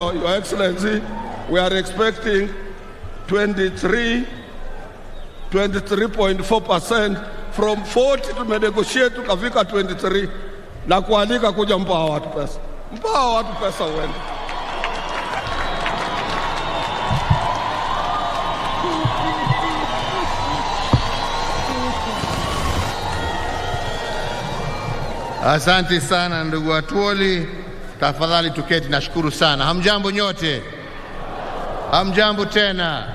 Your Excellency, we are expecting 23, 23.4% from 40 tumenegotiate tukafika 23 na kualika kuja mpa hawa watu pesa, mpa hawa watu pesa uende. Asante sana ndugu Atuoli, tafadhali tuketi. Nashukuru sana. Hamjambo nyote, hamjambo tena.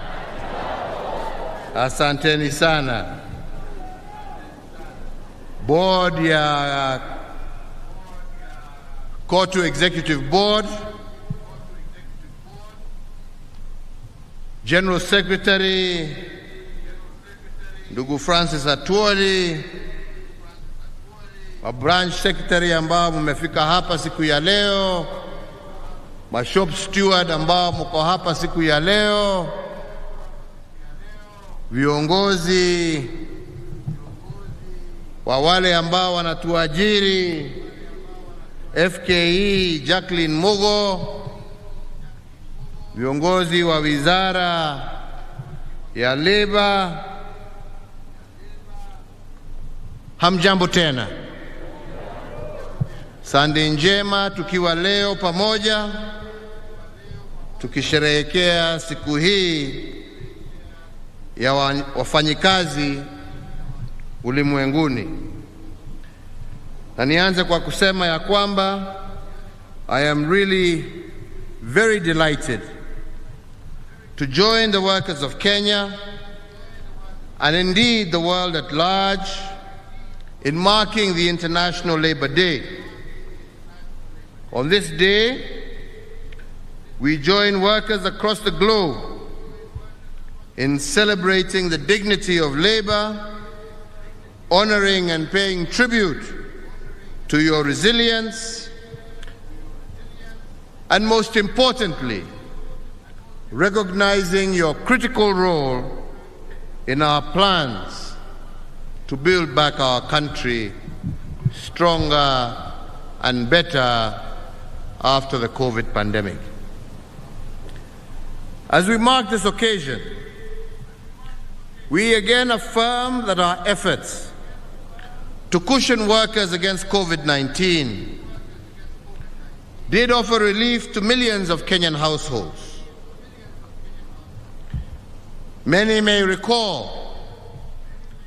Asanteni sana. Board ya Kotu Executive Board, General Secretary ndugu Francis Atuoli, wa branch secretary ambao mmefika hapa siku ya leo, mashop steward ambao mko hapa siku ya leo, viongozi wa wale ambao wanatuajiri, FKE Jacqueline Mugo, viongozi wa wizara ya leba, hamjambo tena. Sande njema tukiwa leo pamoja tukisherehekea siku hii ya wa- wafanyikazi ulimwenguni. Na nianze kwa kusema ya kwamba I am really very delighted to join the workers of Kenya and indeed the world at large in marking the International Labour Day. On this day, we join workers across the globe in celebrating the dignity of labor, honoring and paying tribute to your resilience, and most importantly, recognizing your critical role in our plans to build back our country stronger and better after the COVID pandemic. As we mark this occasion, we again affirm that our efforts to cushion workers against COVID 19 did offer relief to millions of Kenyan households. Many may recall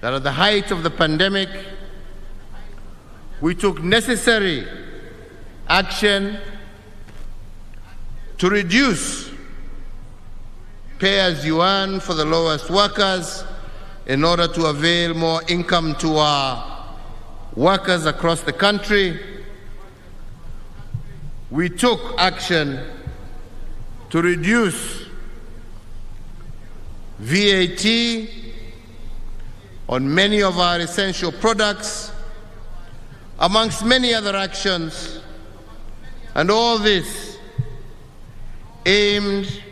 that at the height of the pandemic, we took necessary action to reduce pay as you earn for the lowest workers in order to avail more income to our workers across the country. We took action to reduce VAT on many of our essential products, amongst many other actions, and all this aimed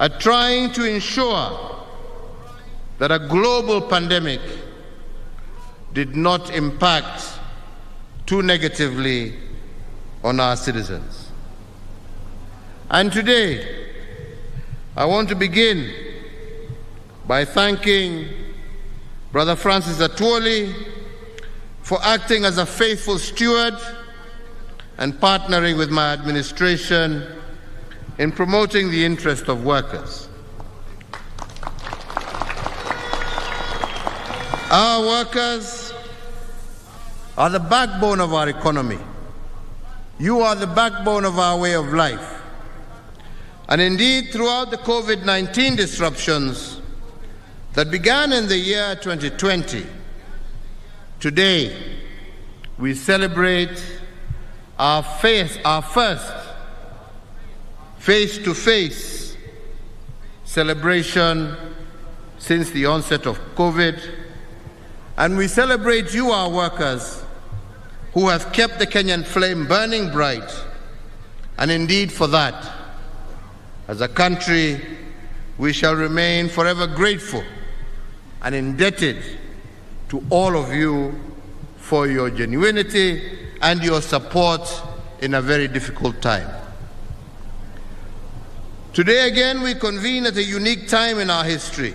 at trying to ensure that a global pandemic did not impact too negatively on our citizens. And today, I want to begin by thanking Brother Francis Atwoli for acting as a faithful steward and partnering with my administration in promoting the interest of workers. Our workers are the backbone of our economy. You are the backbone of our way of life. And indeed, throughout the COVID 19 disruptions that began in the year 2020, today we celebrate our, face, our first face to face celebration since the onset of COVID. And we celebrate you, our workers, who have kept the Kenyan flame burning bright. And indeed, for that, as a country, we shall remain forever grateful and indebted to all of you for your genuinity and your support in a very difficult time. Today again, we convene at a unique time in our history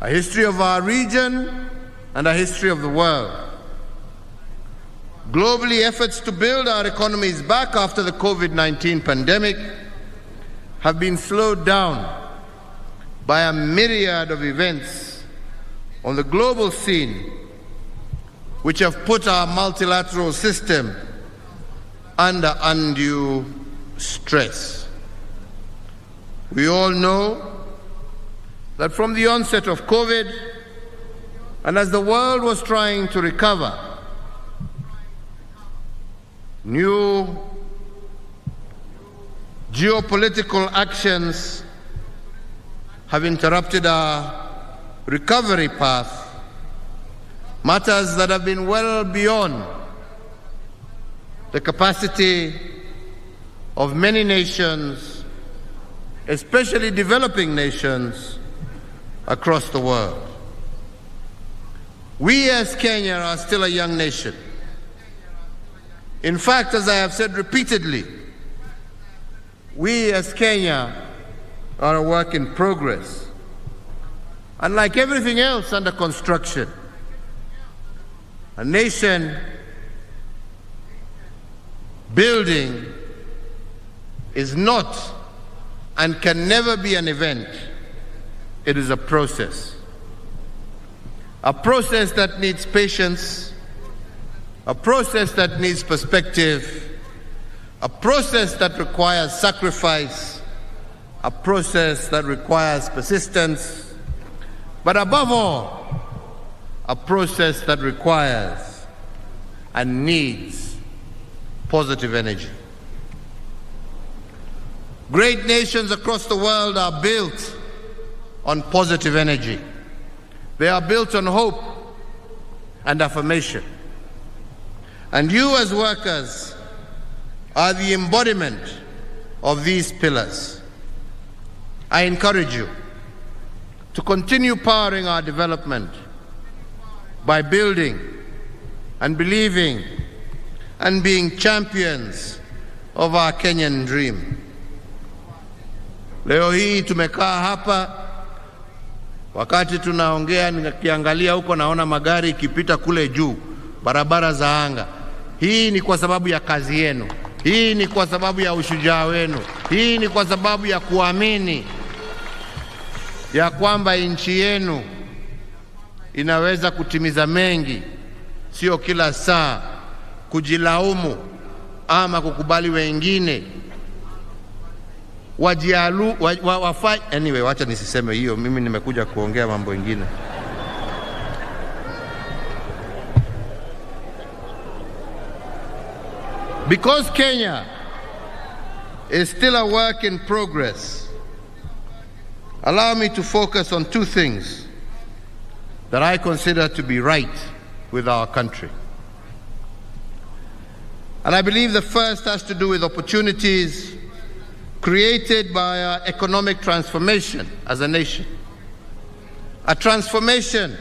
a history of our region and a history of the world. Globally, efforts to build our economies back after the COVID 19 pandemic have been slowed down by a myriad of events on the global scene which have put our multilateral system under undue stress. We all know that from the onset of COVID, and as the world was trying to recover, new geopolitical actions have interrupted our recovery path, matters that have been well beyond the capacity of many nations, especially developing nations, across the world. We as Kenya are still a young nation. In fact, as I have said repeatedly, we as Kenya are a work in progress. And like everything else under construction, a nation building is not and can never be an event. It is a process. A process that needs patience, a process that needs perspective, a process that requires sacrifice, a process that requires persistence, but above all, a process that requires and needs positive energy. Great nations across the world are built on positive energy. They are built on hope and affirmation. And you, as workers, are the embodiment of these pillars. I encourage you to continue powering our development by building and believing and being champions of our Kenyan dream. Leo hii tumekaa hapa, wakati tunaongea, nikiangalia huko naona magari ikipita kule juu, barabara za anga. Hii ni kwa sababu ya kazi yenu, hii ni kwa sababu ya ushujaa wenu, hii ni kwa sababu ya kuamini ya kwamba nchi yenu inaweza kutimiza mengi, sio kila saa kujilaumu ama kukubali wengine wajialu wa, wa, wafa, anyway, wacha nisiseme hiyo. Mimi nimekuja kuongea mambo mengine. Because Kenya is still a work in progress, allow me to focus on two things that I consider to be right with our country. And I believe the first has to do with opportunities created by our economic transformation as a nation. A transformation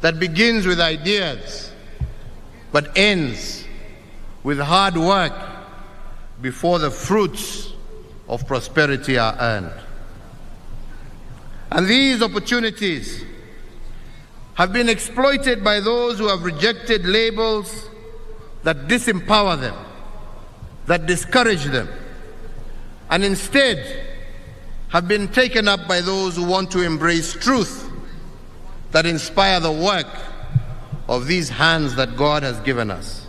that begins with ideas but ends with hard work before the fruits of prosperity are earned. And these opportunities have been exploited by those who have rejected labels that disempower them, that discourage them, and instead have been taken up by those who want to embrace truth that inspire the work of these hands that God has given us.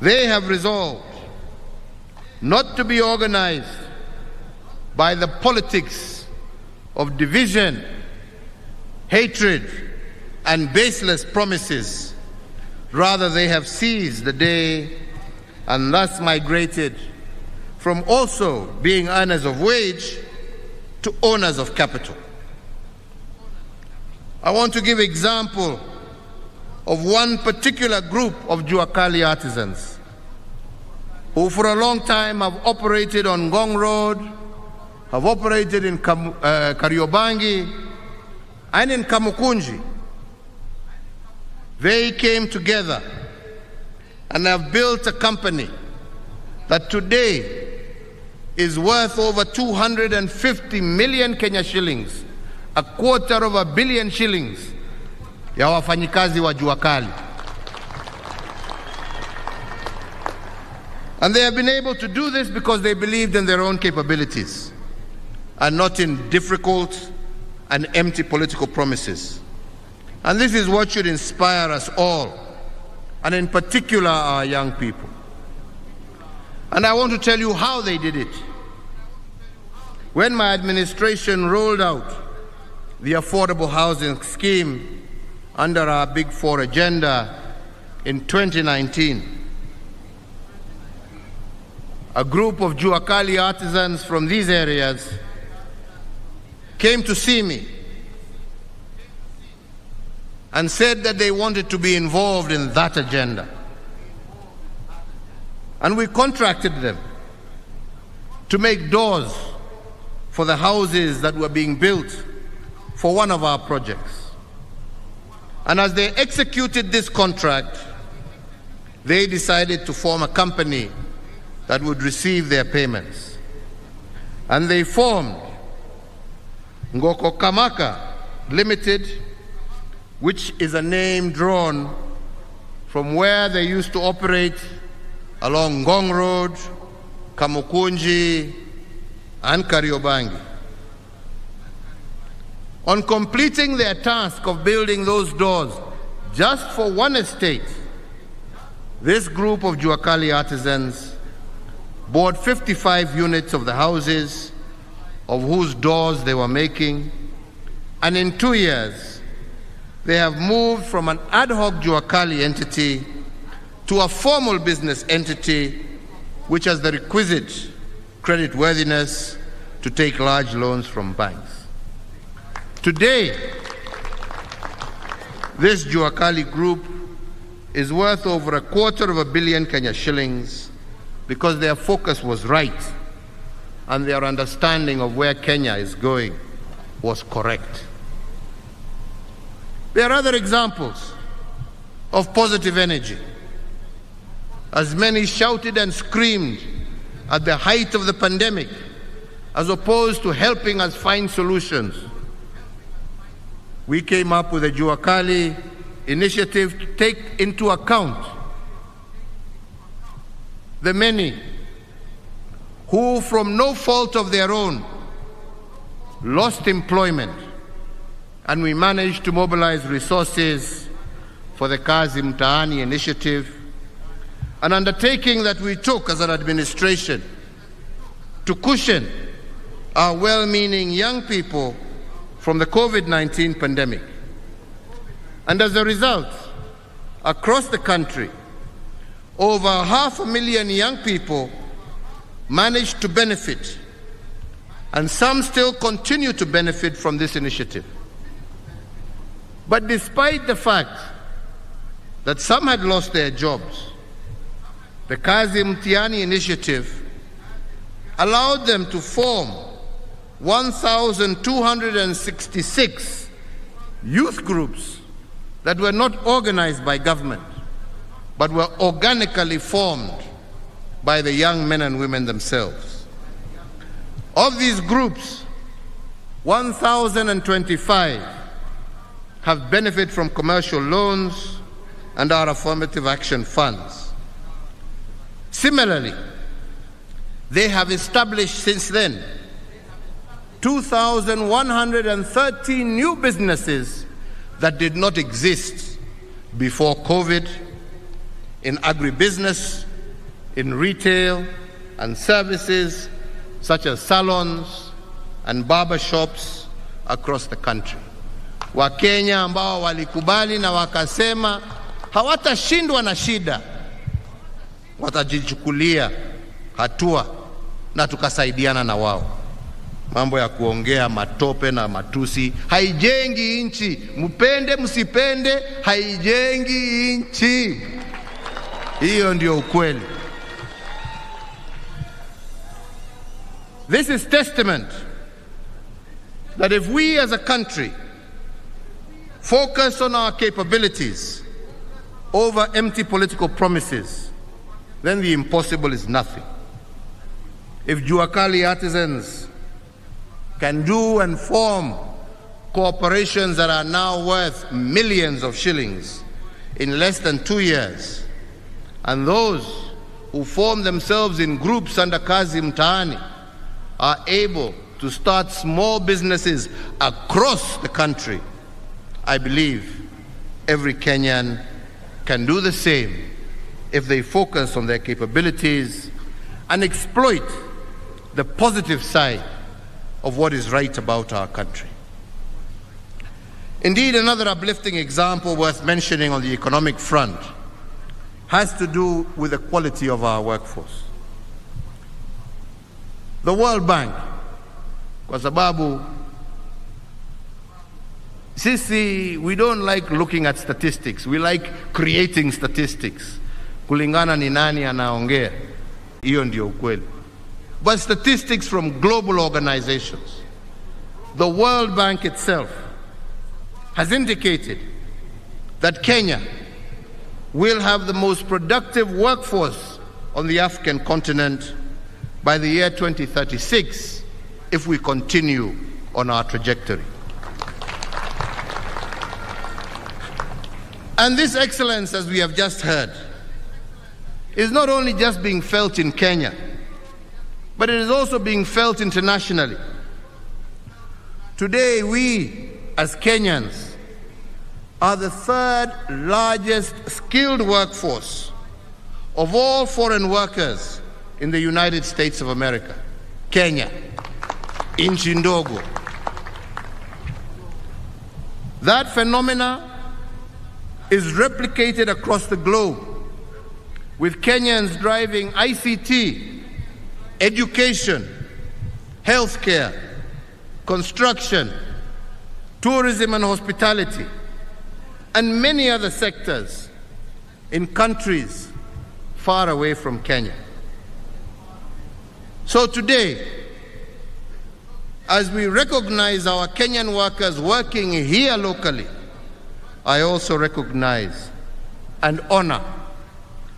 They have resolved not to be organized by the politics of division, hatred, and baseless promises. Rather, they have seized the day and thus migrated from also being earners of wage to owners of capital. I want to give example of one particular group of Juakali artisans who for a long time have operated on Ngong Road, have operated in uh, Kariobangi and in Kamukunji. They came together and have built a company that today is worth over 250 million Kenya shillings, a quarter of a billion shillings ya wafanyikazi wa jua kali. And they have been able to do this because they believed in their own capabilities and not in difficult and empty political promises. And this is what should inspire us all, and in particular our young people. And I want to tell you how they did it. When my administration rolled out the affordable housing scheme under our Big Four agenda in 2019, a group of Juakali artisans from these areas came to see me and said that they wanted to be involved in that agenda. And we contracted them to make doors for the houses that were being built for one of our projects. And as they executed this contract, they decided to form a company that would receive their payments. And they formed Ngoko Kamaka Limited, which is a name drawn from where they used to operate along Ngong Road, Kamukunji, and Kariobangi. On completing their task of building those doors just for one estate, this group of Juakali artisans bought 55 units of the houses of whose doors they were making, and in two years, they have moved from an ad hoc Juakali entity to a formal business entity which has the requisite credit worthiness to take large loans from banks. Today, this Juakali group is worth over a quarter of a billion Kenya shillings because their focus was right and their understanding of where Kenya is going was correct. There are other examples of positive energy. As many shouted and screamed at the height of the pandemic, as opposed to helping us find solutions, we came up with a Juakali initiative to take into account the many who, from no fault of their own, lost employment, and we managed to mobilize resources for the Kazi Mtaani initiative, an undertaking that we took as an administration to cushion our well meaning young people from the COVID 19 pandemic. And as a result, across the country, over half a million young people managed to benefit, and some still continue to benefit from this initiative. But despite the fact that some had lost their jobs, the Kazi Mtaani initiative allowed them to form 1,266 youth groups that were not organized by government, but were organically formed by the young men and women themselves. Of these groups, 1,025 have benefited from commercial loans and our affirmative action funds. Similarly, they have established since then 2,113 new businesses that did not exist before COVID in agribusiness, in retail and services such as salons and barber shops across the country. Wakenya ambao walikubali na wakasema hawatashindwa na shida, watajichukulia hatua na tukasaidiana na wao. Mambo ya kuongea matope na matusi haijengi nchi, mpende msipende, haijengi nchi. Hiyo ndio ukweli. This is testament that if we as a country focus on our capabilities, over empty political promises, then the impossible is nothing. If Juakali artisans can do and form corporations that are now worth millions of shillings in less than two years, and those who form themselves in groups under Kazi Mtaani are able to start small businesses across the country, I believe every Kenyan can do the same if they focus on their capabilities and exploit the positive side of what is right about our country. Indeed, another uplifting example worth mentioning on the economic front has to do with the quality of our workforce. The World Bank, kwa sababu sisi we don't like looking at statistics, we like creating statistics. Kulingana ni nani anaongea, hiyo ndio ukweli. But statistics from global organizations, the World Bank itself has indicated that Kenya will have the most productive workforce on the African continent by the year 2036 if we continue on our trajectory. And this excellence, as we have just heard, is not only just being felt in Kenya, but it is also being felt internationally. Today, we as Kenyans are the third largest skilled workforce of all foreign workers in the United States of America. Kenya, nchi ndogo. That phenomena is replicated across the globe with Kenyans driving ICT, education, healthcare, construction, tourism and hospitality, and many other sectors in countries far away from Kenya. So today, as we recognize our Kenyan workers working here locally, I also recognize and honor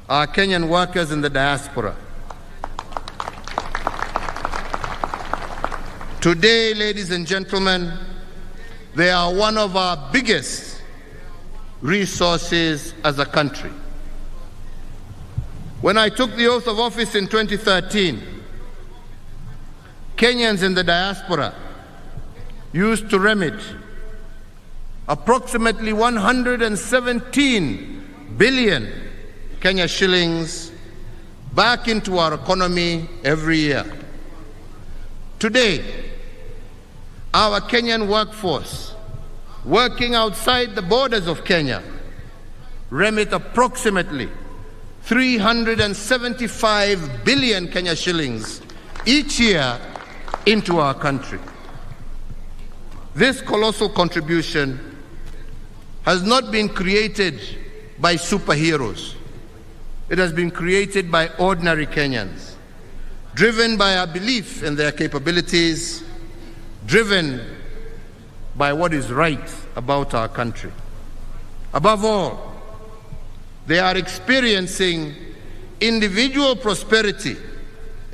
our Kenyan workers in the diaspora. Today, ladies and gentlemen, they are one of our biggest resources as a country. When I took the oath of office in 2013, Kenyans in the diaspora used to remit approximately 117 billion Kenya shillings back into our economy every year. Today, our Kenyan workforce working outside the borders of Kenya remit approximately 375 billion Kenya shillings each year into our country. This colossal contribution has not been created by superheroes. It has been created by ordinary Kenyans, driven by our belief in their capabilities, driven by what is right about our country. Above all, they are experiencing individual prosperity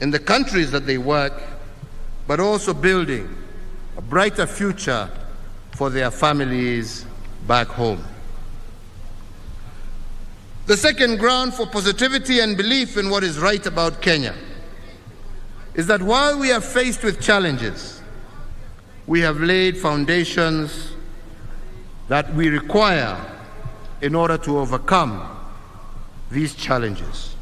in the countries that they work, but also building a brighter future for their families back home. The second ground for positivity and belief in what is right about Kenya is that while we are faced with challenges, we have laid foundations that we require in order to overcome these challenges.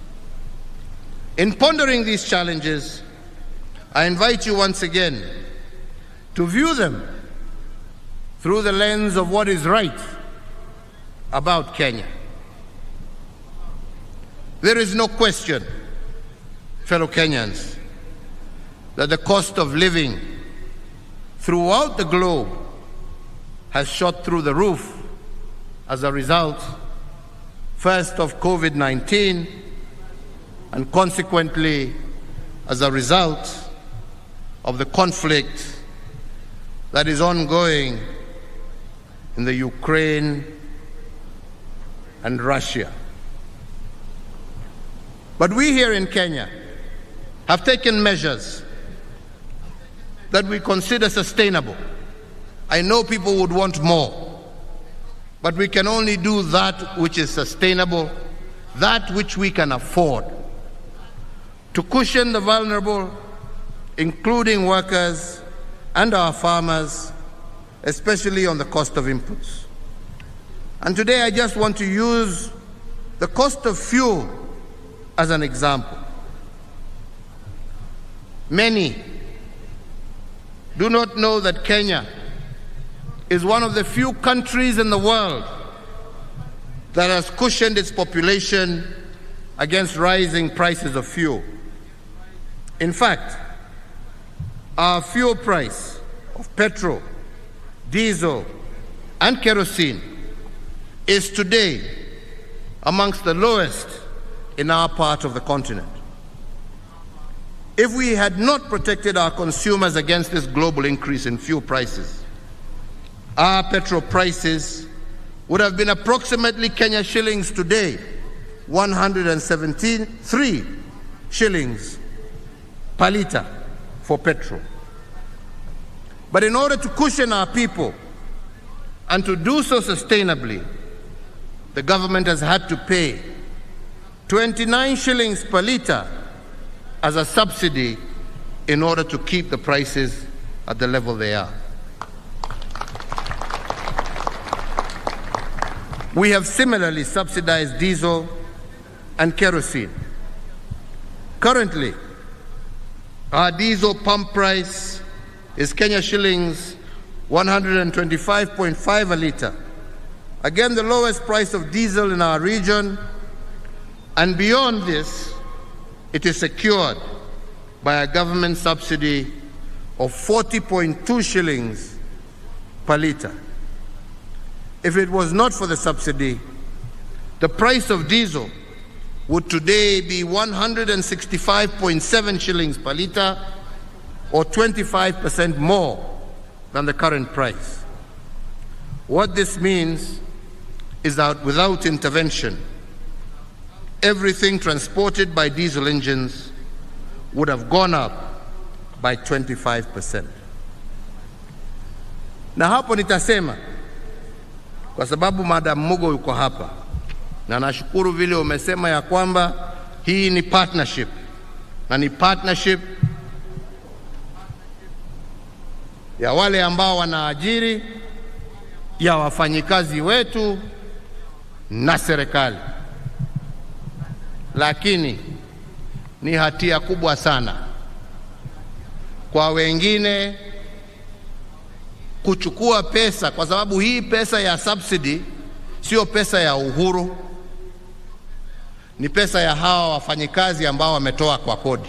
In pondering these challenges, I invite you once again to view them through the lens of what is right about Kenya. There is no question, fellow Kenyans, that the cost of living throughout the globe has shot through the roof as a result, first of COVID 19, and consequently, as a result of the conflict that is ongoing in the Ukraine and Russia. But we here in Kenya have taken measures that we consider sustainable. I know people would want more, but we can only do that which is sustainable, that which we can afford. To cushion the vulnerable, including workers and our farmers, especially on the cost of inputs. And today I just want to use the cost of fuel as an example. Many do not know that Kenya is one of the few countries in the world that has cushioned its population against rising prices of fuel. In fact, our fuel price of petrol, diesel, and kerosene is today amongst the lowest in our part of the continent. If we had not protected our consumers against this global increase in fuel prices, our petrol prices would have been approximately Kenya shillings today, 173 shillings per litre for petrol. But in order to cushion our people and to do so sustainably, the government has had to pay 29 shillings per litre as a subsidy in order to keep the prices at the level they are. We have similarly subsidized diesel and kerosene. Currently, our diesel pump price is Kenya shillings 125.5 a litre. Again, the lowest price of diesel in our region. And beyond this, it is secured by a government subsidy of 40.2 shillings per litre. If it was not for the subsidy, the price of diesel would today be 165.7 shillings per litre or 25% more than the current price. What this means is that without intervention, everything transported by diesel engines would have gone up by 25%. Na hapo nitasema kwa sababu Madam Mugo yuko hapa, na nashukuru vile umesema ya kwamba hii ni partnership na ni partnership ya wale ambao wanaajiri, ya wafanyikazi wetu na serikali. Lakini ni hatia kubwa sana kwa wengine kuchukua pesa, kwa sababu hii pesa ya subsidy sio pesa ya Uhuru, ni pesa ya hawa wafanyikazi ambao wametoa kwa kodi,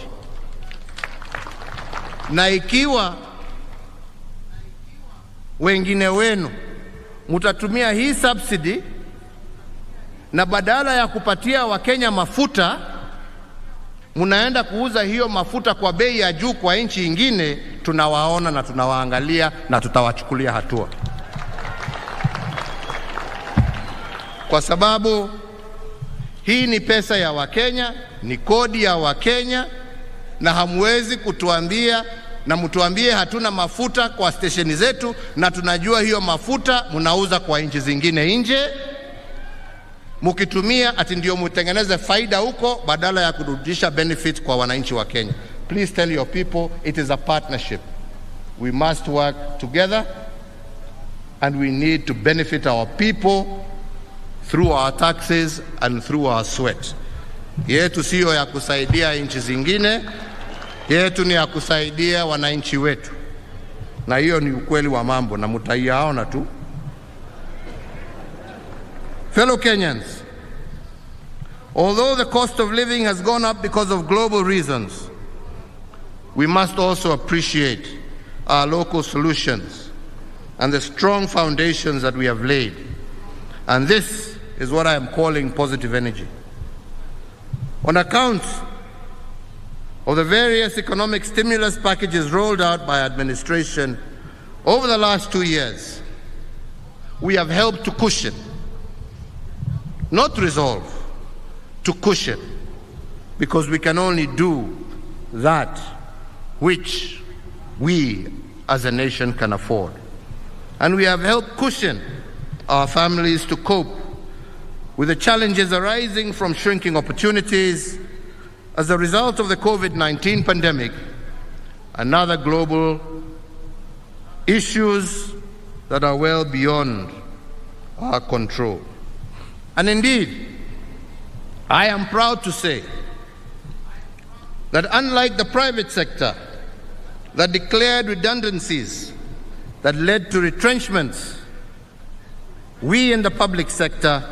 na ikiwa wengine wenu mtatumia hii subsidy na badala ya kupatia Wakenya mafuta mnaenda kuuza hiyo mafuta kwa bei ya juu kwa nchi ingine, tunawaona na tunawaangalia na tutawachukulia hatua, kwa sababu hii ni pesa ya Wakenya, ni kodi ya Wakenya, na hamwezi kutuambia na mtuambie hatuna mafuta kwa stesheni zetu, na tunajua hiyo mafuta mnauza kwa nchi zingine nje, mkitumia ati ndio mtengeneze faida huko badala ya kurudisha benefit kwa wananchi wa Kenya. Please tell your people it is a partnership. We must work together and we need to benefit our people through our taxes and through our sweat. Yetu siyo ya kusaidia nchi zingine, yetu ni ya kusaidia wananchi wetu, na hiyo ni ukweli wa mambo na mtaiyaona tu. Fellow Kenyans, although the cost of living has gone up because of global reasons, we must also appreciate our local solutions and the strong foundations that we have laid. And this is what I am calling positive energy. On account of the various economic stimulus packages rolled out by administration over the last two years, we have helped to cushion not resolve, to cushion, because we can only do that which we as a nation can afford. And we have helped cushion our families to cope with the challenges arising from shrinking opportunities as a result of the COVID 19 pandemic and other global issues that are well beyond our control. And indeed, I am proud to say that unlike the private sector that declared redundancies that led to retrenchments, we in the public sector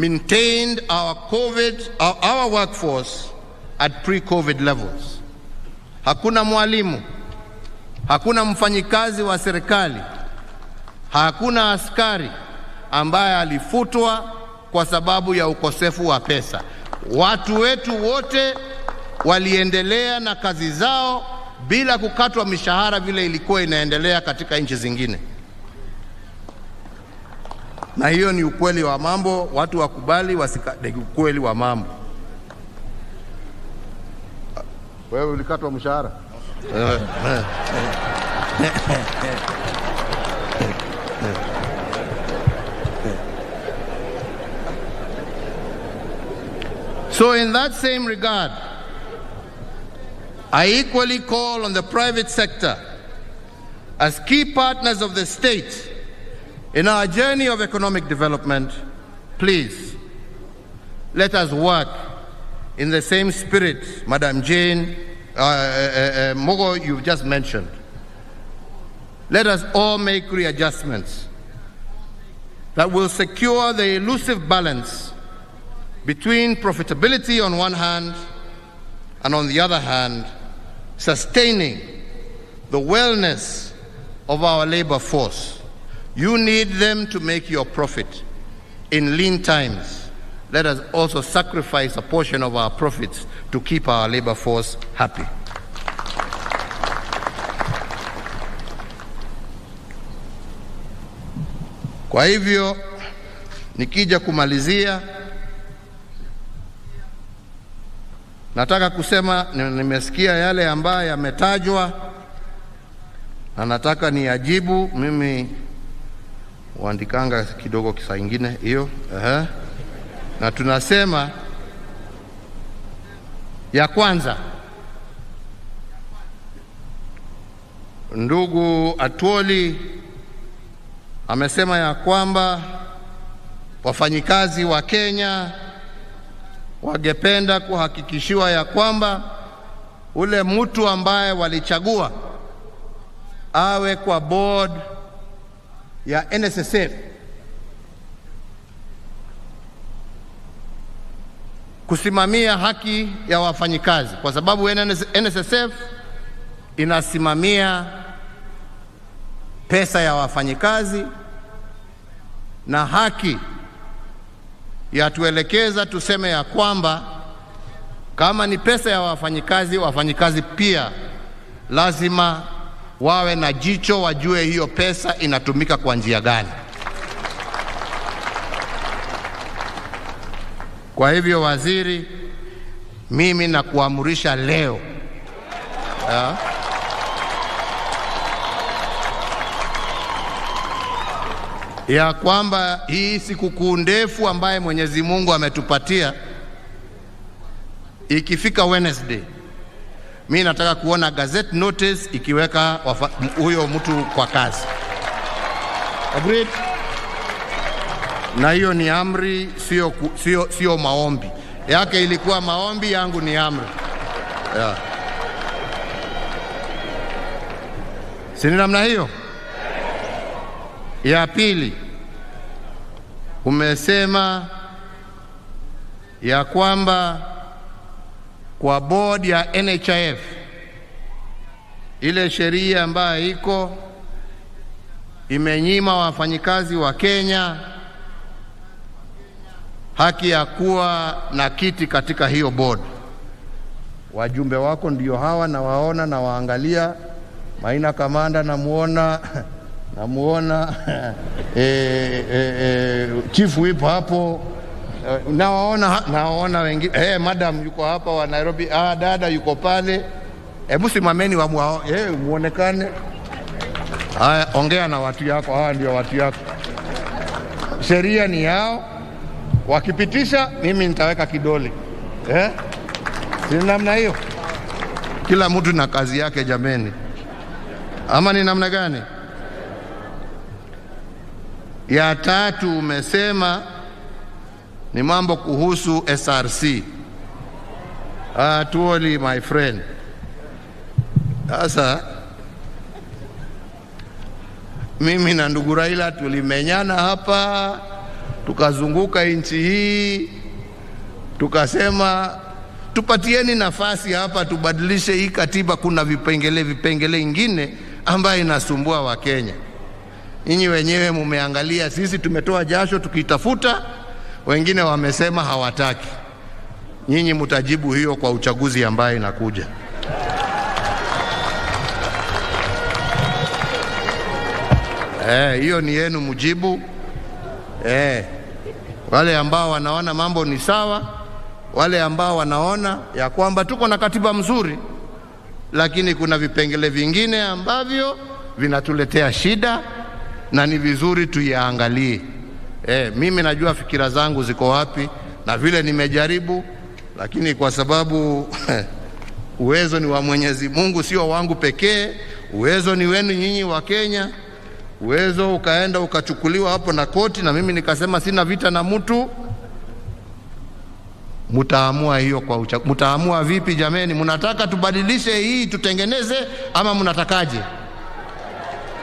maintained our COVID, our, workforce at pre-COVID levels. Hakuna mwalimu, hakuna mfanyikazi wa serikali, hakuna askari ambaye alifutwa kwa sababu ya ukosefu wa pesa. Watu wetu wote waliendelea na kazi zao bila kukatwa mishahara vile ilikuwa inaendelea katika nchi zingine. Na hiyo ni ukweli wa mambo, watu wakubali wasikate ukweli wa mambo. Wewe ulikatwa mshahara? So, in that same regard, I equally call on the private sector as key partners of the state in our journey of economic development. Please, let us work in the same spirit, Madam Jane uh, uh, uh, Mugo, you've just mentioned. Let us all make readjustments that will secure the elusive balance between profitability on one hand and on the other hand, sustaining the wellness of our labor force. You need them to make your profit. In lean times, let us also sacrifice a portion of our profits to keep our labor force happy. Kwa hivyo nikija kumalizia Nataka kusema nimesikia yale ambayo yametajwa na nataka niyajibu. Mimi huandikanga kidogo kisa ingine hiyo uh-huh. Na tunasema ya kwanza, ndugu Atwoli amesema ya kwamba wafanyikazi wa Kenya wangependa kuhakikishiwa ya kwamba ule mtu ambaye walichagua awe kwa board ya NSSF kusimamia haki ya wafanyikazi, kwa sababu NSSF inasimamia pesa ya wafanyikazi na haki yatuelekeza tuseme ya kwamba kama ni pesa ya wafanyikazi, wafanyikazi pia lazima wawe na jicho, wajue hiyo pesa inatumika kwa njia gani. Kwa hivyo, waziri, mimi nakuamurisha leo ha? ya kwamba hii sikukuu ndefu ambaye Mwenyezi Mungu ametupatia ikifika Wednesday, mi nataka kuona gazette notice ikiweka huyo mtu kwa kazi. Agreed? Na hiyo ni amri, sio, sio, sio maombi yake. Ilikuwa maombi, yangu ni amri yeah. Si ni namna hiyo? Ya pili, umesema ya kwamba kwa bodi ya NHIF ile sheria ambayo iko imenyima wafanyikazi wa Kenya haki ya kuwa na kiti katika hiyo bodi. Wajumbe wako ndio hawa, nawaona na waangalia. Maina Kamanda namuona namuona e, e, e, chief whip hapo Eh, nawaona nawaona wengine eh, madam yuko hapa wa Nairobi, ah, dada yuko pale. Hebu simameni wa mwao, eh, muonekane. Haya, ongea na watu yako, hawa ndio watu yako. Sheria ni yao, wakipitisha mimi nitaweka kidole eh? Si namna hiyo, kila mtu na kazi yake jameni, ama ni namna gani? Ya tatu umesema ni mambo kuhusu SRC. Ah, tuoli my friend. Sasa mimi na ndugu Raila tulimenyana hapa, tukazunguka nchi hii, tukasema tupatieni nafasi hapa tubadilishe hii katiba. Kuna vipengele vipengele ingine ambayo inasumbua Wakenya. Nyinyi wenyewe mumeangalia, sisi tumetoa jasho tukitafuta, wengine wamesema hawataki. Nyinyi mtajibu hiyo kwa uchaguzi ambaye inakuja. Eh, hiyo ni yenu mjibu. Eh, wale ambao wanaona mambo ni sawa, wale ambao wanaona ya kwamba tuko na katiba mzuri, lakini kuna vipengele vingine ambavyo vinatuletea shida na ni vizuri tuyaangalie. Eh, mimi najua fikira zangu ziko wapi na vile nimejaribu, lakini kwa sababu uwezo ni wa Mwenyezi Mungu, sio wangu pekee. Uwezo ni wenu nyinyi wa Kenya. Uwezo ukaenda ukachukuliwa hapo na koti, na mimi nikasema sina vita na mtu. Mtaamua hiyo kwa uchaguzi. mtaamua vipi jameni? Mnataka tubadilishe hii tutengeneze, ama mnatakaje?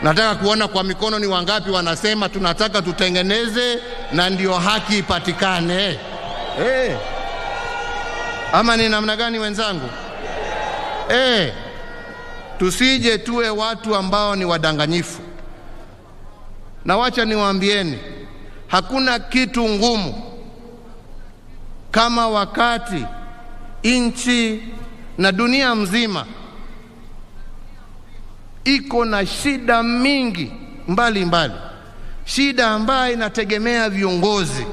Nataka kuona kwa mikono ni wangapi wanasema tunataka tutengeneze na ndio haki ipatikane. Hey. Ama ni namna gani wenzangu? Hey. Tusije tuwe watu ambao ni wadanganyifu. Na wacha niwaambieni, hakuna kitu ngumu kama wakati nchi na dunia mzima iko na shida mingi mbali mbali, shida ambayo inategemea viongozi,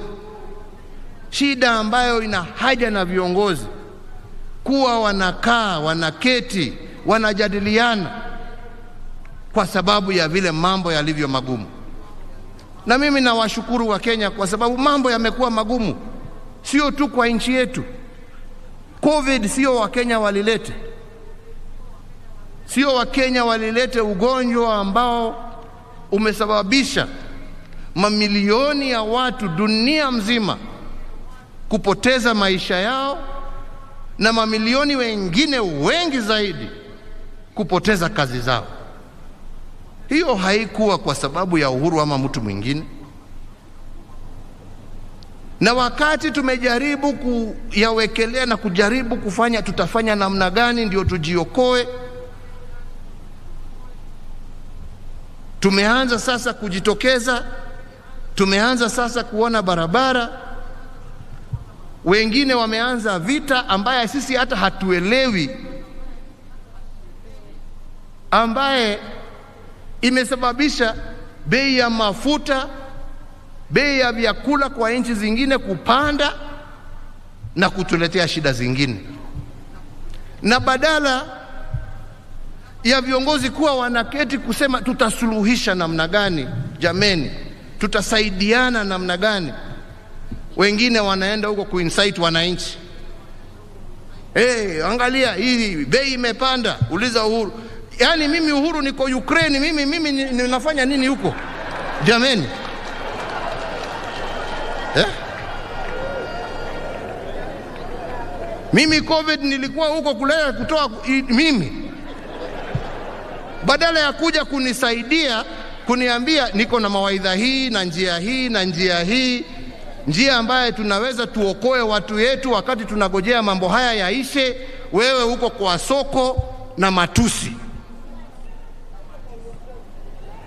shida ambayo ina haja na viongozi. Kuwa wanakaa, wanaketi, wanajadiliana kwa sababu ya vile mambo yalivyo magumu. Na mimi nawashukuru wa Kenya kwa sababu mambo yamekuwa magumu, sio tu kwa nchi yetu. Covid sio Wakenya walilete sio Wakenya walilete ugonjwa ambao umesababisha mamilioni ya watu dunia mzima kupoteza maisha yao na mamilioni wengine wengi zaidi kupoteza kazi zao. Hiyo haikuwa kwa sababu ya Uhuru ama mtu mwingine. Na wakati tumejaribu kuyawekelea na kujaribu kufanya tutafanya namna gani ndio tujiokoe, tumeanza sasa kujitokeza, tumeanza sasa kuona barabara, wengine wameanza vita ambaye sisi hata hatuelewi, ambaye imesababisha bei ya mafuta, bei ya vyakula kwa nchi zingine kupanda na kutuletea shida zingine, na badala ya viongozi kuwa wanaketi kusema tutasuluhisha namna gani, jameni, tutasaidiana namna gani, wengine wanaenda huko kuinsight wananchi. Hey, angalia hii bei imepanda, uliza Uhuru. Yaani mimi Uhuru niko Ukraine, mimi mimi ninafanya nini huko jameni eh? Mimi COVID nilikuwa huko kulea kutoa mimi badala ya kuja kunisaidia kuniambia niko na mawaidha hii na njia hii na njia hii, njia ambaye tunaweza tuokoe watu yetu wakati tunagojea mambo haya yaishe. Wewe uko kwa soko na matusi,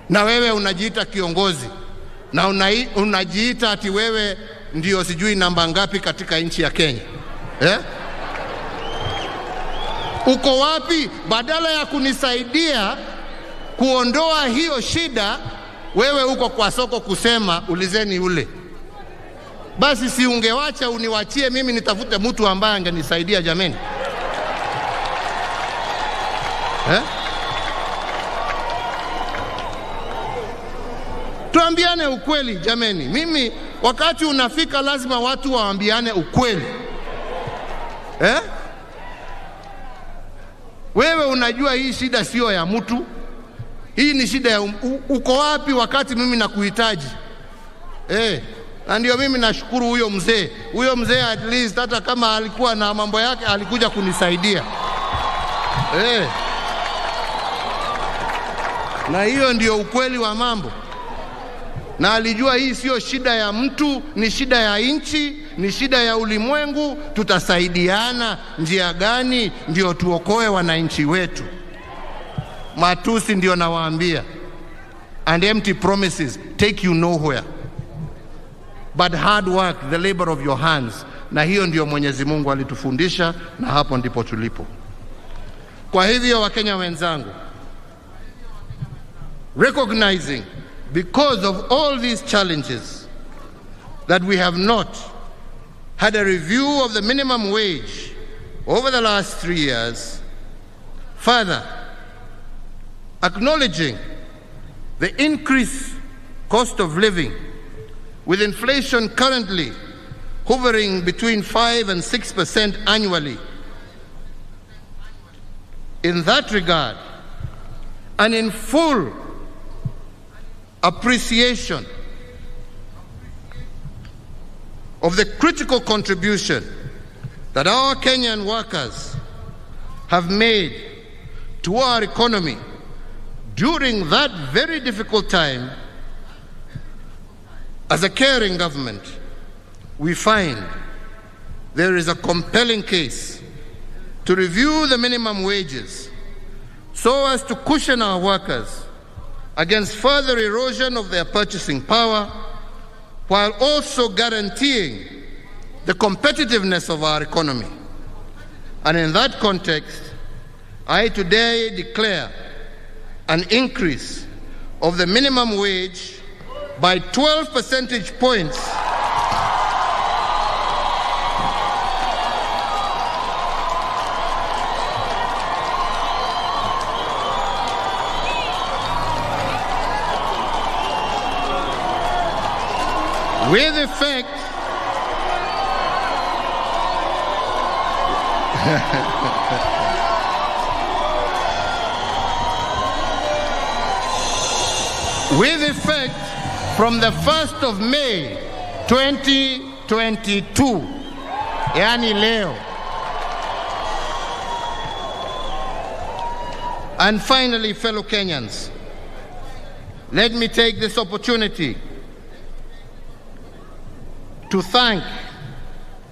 na wewe unajiita kiongozi na una, unajiita ati wewe ndio sijui namba ngapi katika nchi ya Kenya eh? Uko wapi? Badala ya kunisaidia kuondoa hiyo shida, wewe uko kwa soko kusema ulizeni ule. basi si ungewacha uniwachie mimi nitafute mtu ambaye angenisaidia jameni eh? Tuambiane ukweli jameni. Mimi wakati unafika, lazima watu waambiane ukweli eh? Wewe unajua hii shida siyo ya mtu, hii ni shida ya um, uko wapi wakati mimi nakuhitaji eh? Na ndio mimi nashukuru huyo mzee, huyo mzee at least hata kama alikuwa na mambo yake alikuja kunisaidia eh. Na hiyo ndio ukweli wa mambo na alijua hii siyo shida ya mtu, ni shida ya nchi, ni shida ya ulimwengu. Tutasaidiana njia gani ndio tuokoe wananchi wetu? Matusi ndio nawaambia, and empty promises take you nowhere, but hard work, the labor of your hands. Na hiyo ndio Mwenyezi Mungu alitufundisha, na hapo ndipo tulipo. Kwa hivyo, Wakenya wenzangu, recognizing because of all these challenges that we have not had a review of the minimum wage over the last three years, further acknowledging the increased cost of living with inflation currently hovering between 5 and 6% annually. In that regard, and in full appreciation of the critical contribution that our Kenyan workers have made to our economy during that very difficult time, as a caring government, we find there is a compelling case to review the minimum wages so as to cushion our workers against further erosion of their purchasing power while also guaranteeing the competitiveness of our economy. And in that context, I today declare an increase of the minimum wage by 12 percentage points. With effect, with effect from the 1st of May 2022, yani leo. And finally, fellow Kenyans, let me take this opportunity to thank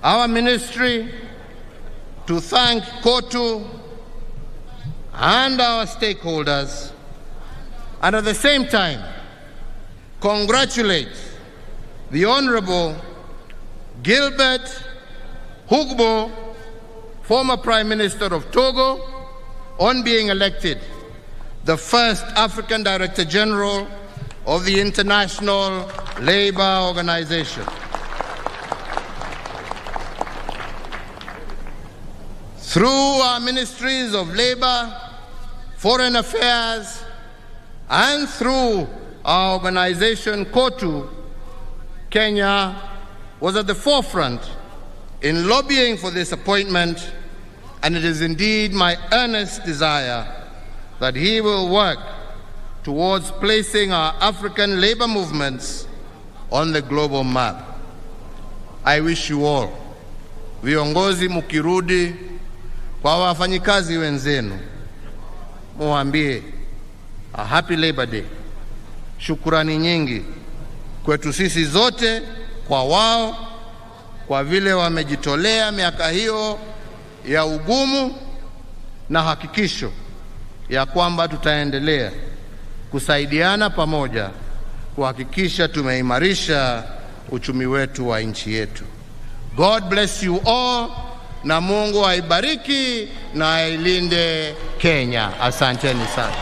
our ministry, to thank COTU and our stakeholders, and at the same time, congratulate the Honorable Gilbert Houngbo, former Prime Minister of Togo, on being elected the first African Director General of the International Labour Organization. Through our ministries of labor, foreign affairs, and through our organization, COTU, Kenya was at the forefront in lobbying for this appointment, and it is indeed my earnest desire that he will work towards placing our African labor movements on the global map. I wish you all, viongozi mukirudi kwa wafanyikazi wenzenu, muwaambie a happy Labor Day. Shukurani nyingi kwetu sisi zote, kwa wao, kwa vile wamejitolea miaka hiyo ya ugumu, na hakikisho ya kwamba tutaendelea kusaidiana pamoja kuhakikisha tumeimarisha uchumi wetu wa nchi yetu. God bless you all na Mungu aibariki na ailinde Kenya. Asanteni sana.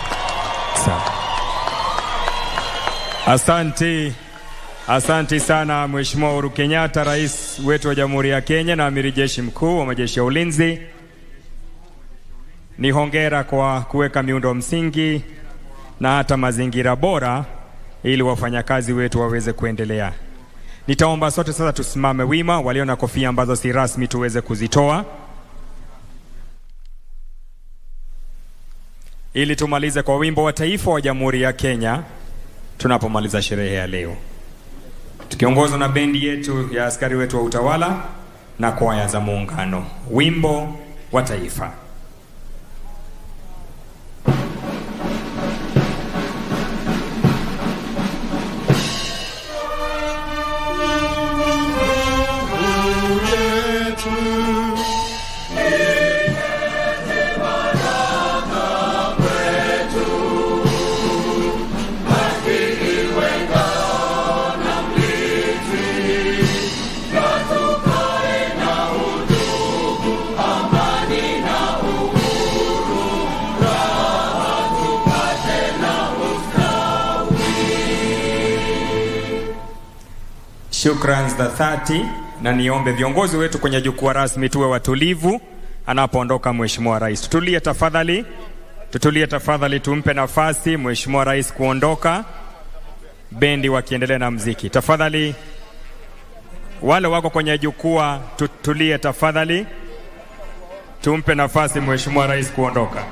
Asante Asanti sana Mheshimiwa Uhuru Kenyatta, rais wetu wa Jamhuri ya Kenya na amiri jeshi mkuu wa majeshi ya ulinzi. Ni hongera kwa kuweka miundo msingi na hata mazingira bora ili wafanyakazi wetu waweze kuendelea. Nitaomba sote sasa tusimame wima, walio na kofia ambazo si rasmi tuweze kuzitoa ili tumalize kwa wimbo wa taifa wa Jamhuri ya Kenya tunapomaliza sherehe ya leo, tukiongozwa na bendi yetu ya askari wetu wa utawala na kwaya za Muungano. Wimbo wa taifa. Dhati, na niombe viongozi wetu kwenye jukwaa rasmi tuwe watulivu anapoondoka Mheshimiwa Rais. Tutulie tafadhali, tutulie tafadhali, tumpe nafasi Mheshimiwa Rais kuondoka, bendi wakiendelea na mziki. Tafadhali wale wako kwenye jukwaa tutulie tafadhali, tumpe nafasi Mheshimiwa Rais kuondoka.